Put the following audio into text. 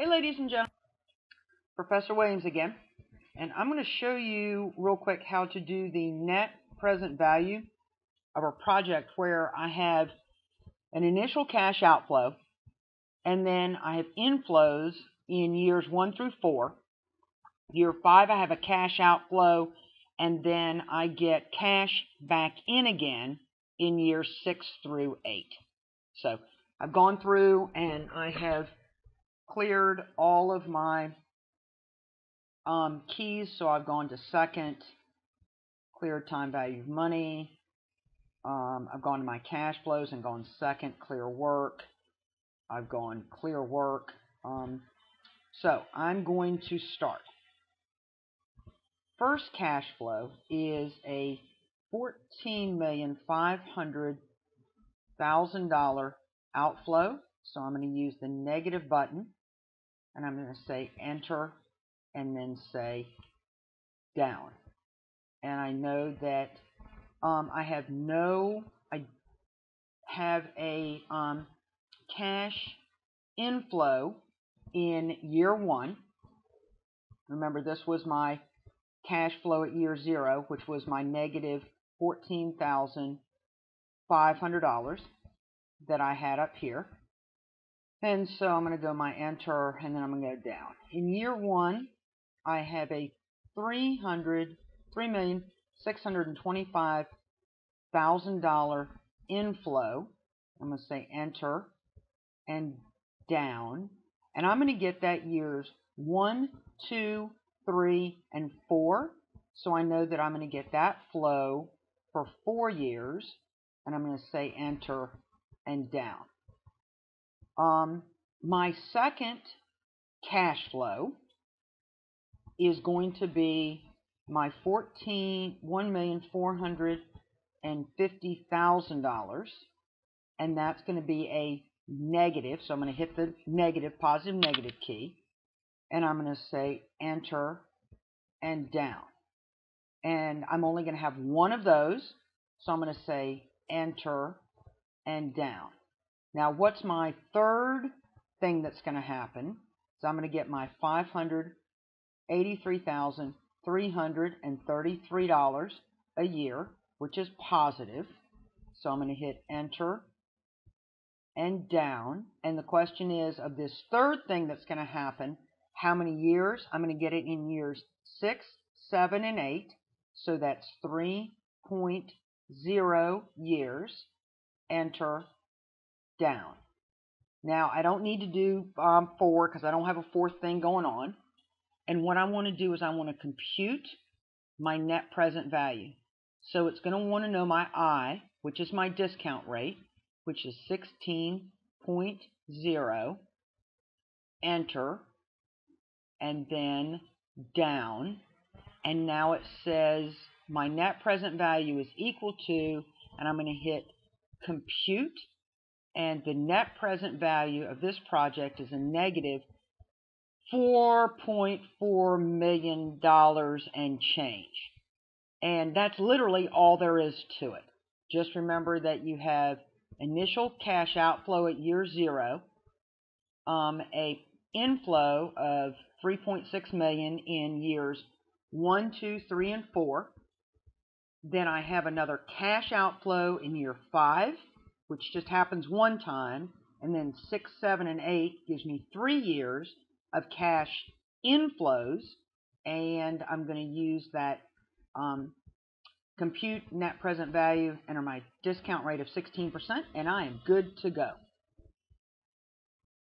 Hey ladies and gentlemen, Professor Williams again, and I'm going to show you real quick how to do the net present value of a project where I have an initial cash outflow and then I have inflows in years 1 through 4. Year 5 I have a cash outflow and then I get cash back in again in years 6 through 8. So I've gone through and I have cleared all of my um, keys. So I've gone to second, clear time value of money. Um, I've gone to my cash flows and gone second, clear work. I've gone clear work. Um, so I'm going to start. First cash flow is a $14,500,000 outflow. So I'm going to use the negative button and I'm going to say enter and then say down. And I know that um, I have no, I have a um, cash inflow in year one. Remember, this was my cash flow at year zero, which was my negative $14,500 that I had up here. And so I'm going to go my enter and then I'm going to go down. In year one, I have a 300, $3,625,000 inflow. I'm going to say enter and down. And I'm going to get that years one, two, three, and four. So I know that I'm going to get that flow for four years. And I'm going to say enter and down. Um, my second cash flow is going to be my fourteen one million four hundred and fifty thousand dollars, and that's going to be a negative. So I'm going to hit the negative, positive, negative key, and I'm going to say enter and down. And I'm only going to have one of those, so I'm going to say enter and down. Now, what's my third thing that's going to happen? So I'm going to get my $583,333 a year, which is positive. So I'm going to hit enter and down. And the question is, of this third thing that's going to happen, how many years? I'm going to get it in years 6, 7, and 8. So that's 3.0 years. Enter down. Now, I don't need to do um, four because I don't have a fourth thing going on. And what I want to do is I want to compute my net present value. So it's going to want to know my I, which is my discount rate, which is 16.0. Enter. And then down. And now it says my net present value is equal to, and I'm going to hit compute and the net present value of this project is a negative $4.4 million and change. And that's literally all there is to it. Just remember that you have initial cash outflow at year zero, um, a inflow of 3.6 million in years one, two, three, and four. Then I have another cash outflow in year five which just happens one time, and then six, seven, and eight gives me three years of cash inflows, and I'm going to use that um, compute net present value, enter my discount rate of 16%, and I am good to go.